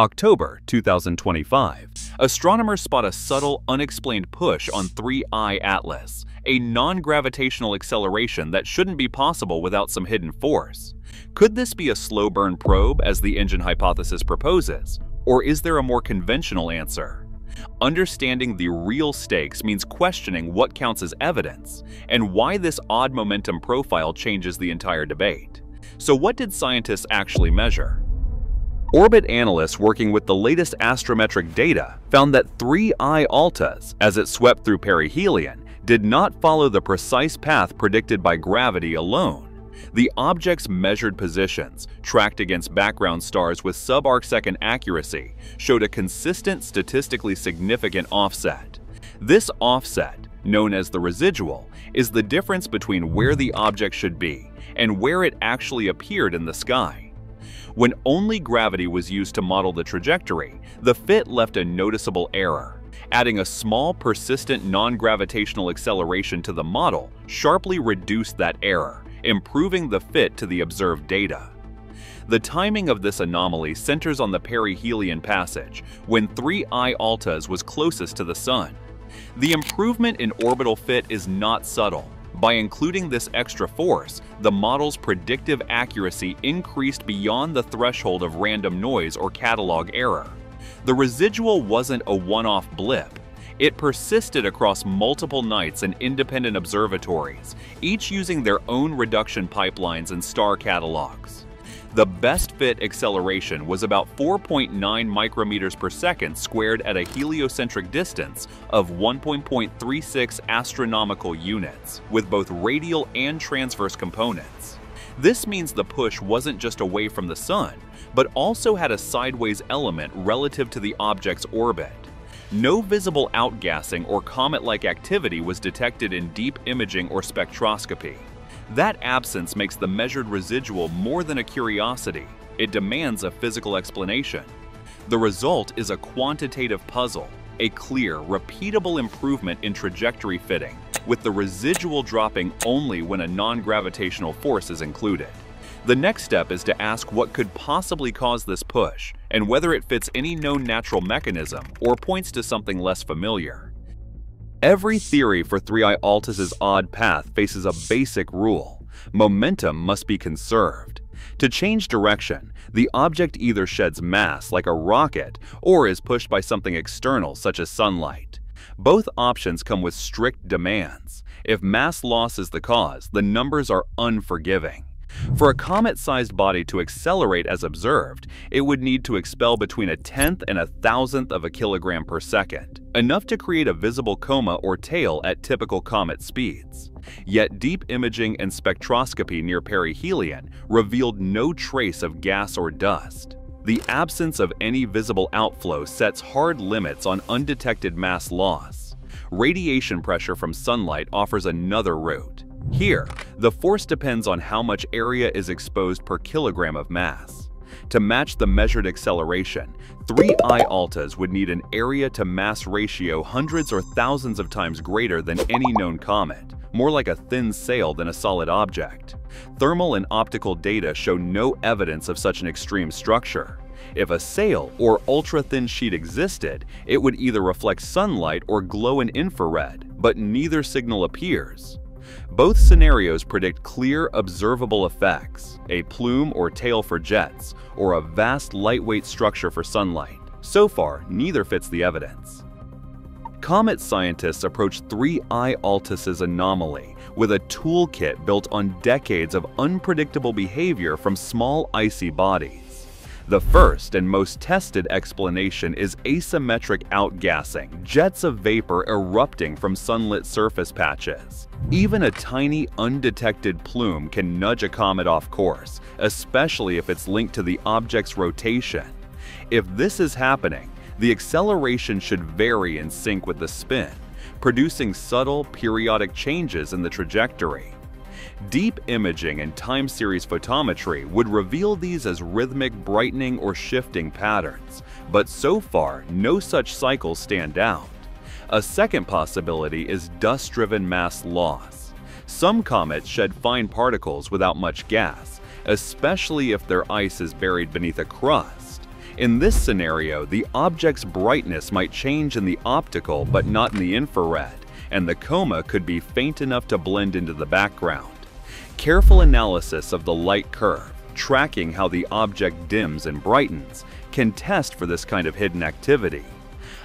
October 2025. Astronomers spot a subtle, unexplained push on 3I Atlas, a non-gravitational acceleration that shouldn't be possible without some hidden force. Could this be a slow burn probe, as the engine hypothesis proposes? Or is there a more conventional answer? Understanding the real stakes means questioning what counts as evidence, and why this odd momentum profile changes the entire debate. So what did scientists actually measure? Orbit analysts working with the latest astrometric data found that 3I Atlas, as it swept through perihelion, did not follow the precise path predicted by gravity alone. The object's measured positions, tracked against background stars with sub-arcsecond accuracy, showed a consistent statistically significant offset. This offset, known as the residual, is the difference between where the object should be and where it actually appeared in the sky. When only gravity was used to model the trajectory, the fit left a noticeable error. Adding a small, persistent non-gravitational acceleration to the model sharply reduced that error, improving the fit to the observed data. The timing of this anomaly centers on the perihelion passage, when 3I Atlas was closest to the Sun. The improvement in orbital fit is not subtle, by including this extra force, the model's predictive accuracy increased beyond the threshold of random noise or catalog error. The residual wasn't a one-off blip. It persisted across multiple nights and independent observatories, each using their own reduction pipelines and star catalogs. The best fit acceleration was about 4.9 micrometers per second squared at a heliocentric distance of 1.36 astronomical units, with both radial and transverse components. This means the push wasn't just away from the Sun, but also had a sideways element relative to the object's orbit. No visible outgassing or comet-like activity was detected in deep imaging or spectroscopy. That absence makes the measured residual more than a curiosity. It demands a physical explanation. The result is a quantitative puzzle, a clear, repeatable improvement in trajectory fitting, with the residual dropping only when a non-gravitational force is included. The next step is to ask what could possibly cause this push, and whether it fits any known natural mechanism or points to something less familiar. Every theory for 3i Atlas's odd path faces a basic rule. Momentum must be conserved. To change direction, the object either sheds mass like a rocket or is pushed by something external such as sunlight. Both options come with strict demands. If mass loss is the cause, the numbers are unforgiving. For a comet-sized body to accelerate as observed, it would need to expel between a tenth and a thousandth of a kilogram per second, enough to create a visible coma or tail at typical comet speeds. Yet deep imaging and spectroscopy near perihelion revealed no trace of gas or dust. The absence of any visible outflow sets hard limits on undetected mass loss. Radiation pressure from sunlight offers another route. Here, the force depends on how much area is exposed per kilogram of mass. To match the measured acceleration, 3I Atlas would need an area-to-mass ratio hundreds or thousands of times greater than any known comet, more like a thin sail than a solid object. Thermal and optical data show no evidence of such an extreme structure. If a sail or ultra-thin sheet existed, it would either reflect sunlight or glow in infrared, but neither signal appears. Both scenarios predict clear, observable effects, a plume or tail for jets, or a vast lightweight structure for sunlight. So far, neither fits the evidence. Comet scientists approach 3I Atlas's anomaly with a toolkit built on decades of unpredictable behavior from small icy bodies. The first and most tested explanation is asymmetric outgassing, jets of vapor erupting from sunlit surface patches. Even a tiny, undetected plume can nudge a comet off course, especially if it's linked to the object's rotation. If this is happening, the acceleration should vary in sync with the spin, producing subtle, periodic changes in the trajectory. Deep imaging and time series photometry would reveal these as rhythmic brightening or shifting patterns, but so far no such cycles stand out. A second possibility is dust-driven mass loss. Some comets shed fine particles without much gas, especially if their ice is buried beneath a crust. In this scenario, the object's brightness might change in the optical but not in the infrared, and the coma could be faint enough to blend into the background. Careful analysis of the light curve, tracking how the object dims and brightens, can test for this kind of hidden activity.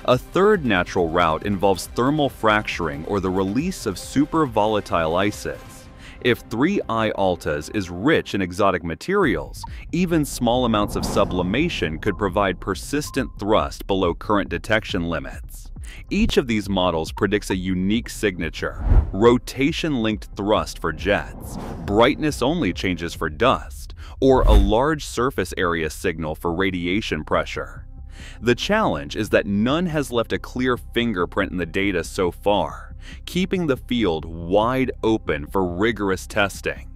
A third natural route involves thermal fracturing or the release of super volatile ices. If 3I Atlas is rich in exotic materials, even small amounts of sublimation could provide persistent thrust below current detection limits. Each of these models predicts a unique signature, rotation-linked thrust for jets, brightness only changes for dust, or a large surface area signal for radiation pressure. The challenge is that none has left a clear fingerprint in the data so far, keeping the field wide open for rigorous testing.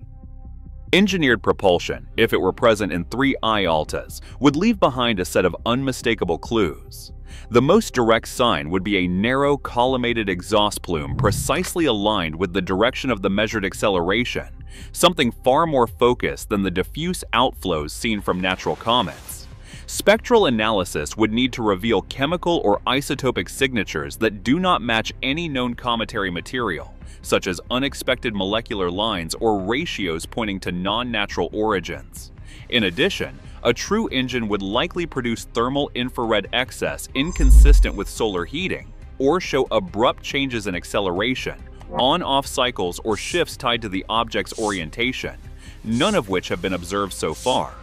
Engineered propulsion, if it were present in 3I Atlas, would leave behind a set of unmistakable clues. The most direct sign would be a narrow collimated exhaust plume precisely aligned with the direction of the measured acceleration, something far more focused than the diffuse outflows seen from natural comets. Spectral analysis would need to reveal chemical or isotopic signatures that do not match any known cometary material, such as unexpected molecular lines or ratios pointing to non-natural origins. In addition, a true engine would likely produce thermal infrared excess inconsistent with solar heating, or show abrupt changes in acceleration, on-off cycles or shifts tied to the object's orientation, none of which have been observed so far.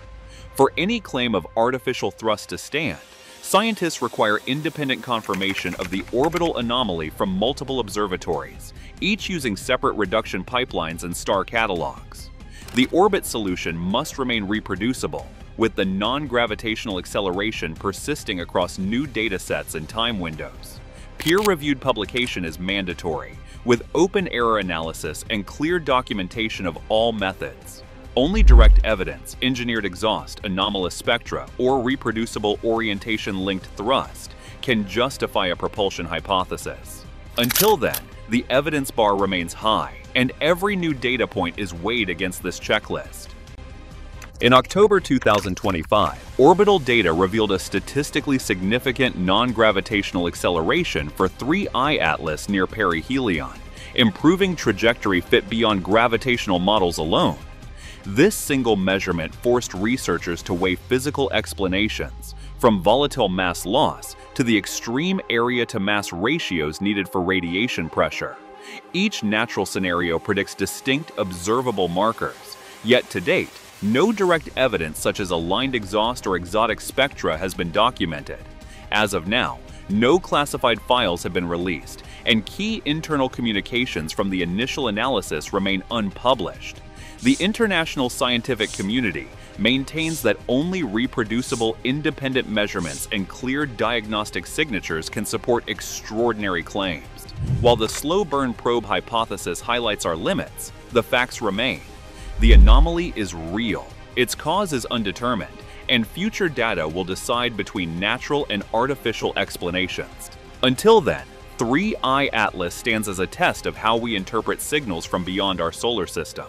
For any claim of artificial thrust to stand, scientists require independent confirmation of the orbital anomaly from multiple observatories, each using separate reduction pipelines and star catalogs. The orbit solution must remain reproducible, with the non-gravitational acceleration persisting across new datasets and time windows. Peer-reviewed publication is mandatory, with open error analysis and clear documentation of all methods. Only direct evidence, engineered exhaust, anomalous spectra, or reproducible orientation-linked thrust can justify a propulsion hypothesis. Until then, the evidence bar remains high, and every new data point is weighed against this checklist. In October 2025, orbital data revealed a statistically significant non-gravitational acceleration for 3I Atlas near perihelion, improving trajectory fit beyond gravitational models alone. This single measurement forced researchers to weigh physical explanations, from volatile mass loss to the extreme area-to-mass ratios needed for radiation pressure. Each natural scenario predicts distinct observable markers, yet to date, no direct evidence such as aligned exhaust or exotic spectra has been documented. As of now, no classified files have been released, and key internal communications from the initial analysis remain unpublished. The international scientific community maintains that only reproducible independent measurements and clear diagnostic signatures can support extraordinary claims. While the slow burn probe hypothesis highlights our limits, the facts remain. The anomaly is real, its cause is undetermined, and future data will decide between natural and artificial explanations. Until then, 3I Atlas stands as a test of how we interpret signals from beyond our solar system.